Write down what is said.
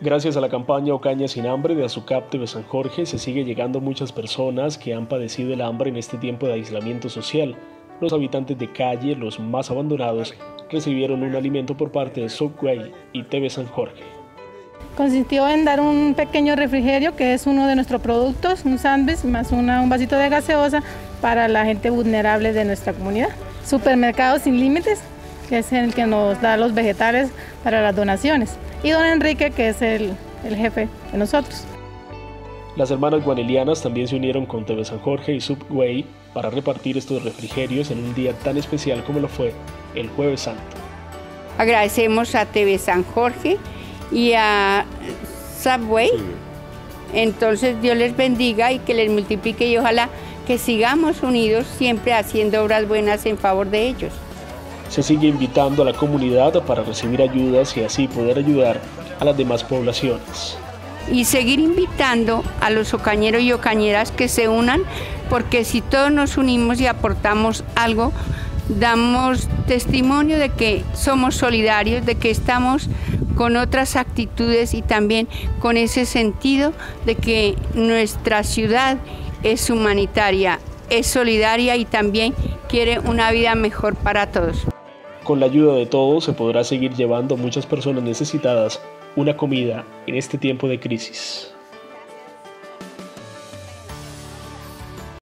Gracias a la campaña Ocaña sin hambre de Azucap de San Jorge se sigue llegando muchas personas que han padecido el hambre en este tiempo de aislamiento social. Los habitantes de calle, los más abandonados, recibieron un alimento por parte de Subway y TV San Jorge. Consistió en dar un pequeño refrigerio, que es uno de nuestros productos, un sándwich más un vasito de gaseosa para la gente vulnerable de nuestra comunidad. Supermercados sin límites, que es el que nos da los vegetales para las donaciones y don Enrique, que es el, jefe de nosotros. Las hermanas guanelianas también se unieron con TV San Jorge y Subway para repartir estos refrigerios en un día tan especial como lo fue el Jueves Santo. Agradecemos a TV San Jorge y a Subway. Entonces Dios les bendiga y que les multiplique y ojalá que sigamos unidos siempre haciendo obras buenas en favor de ellos. Se sigue invitando a la comunidad para recibir ayudas y así poder ayudar a las demás poblaciones. Y seguir invitando a los ocañeros y ocañeras que se unan, porque si todos nos unimos y aportamos algo, damos testimonio de que somos solidarios, de que estamos con otras actitudes y también con ese sentido de que nuestra ciudad es humanitaria, es solidaria y también quiere una vida mejor para todos. Con la ayuda de todos se podrá seguir llevando a muchas personas necesitadas una comida en este tiempo de crisis.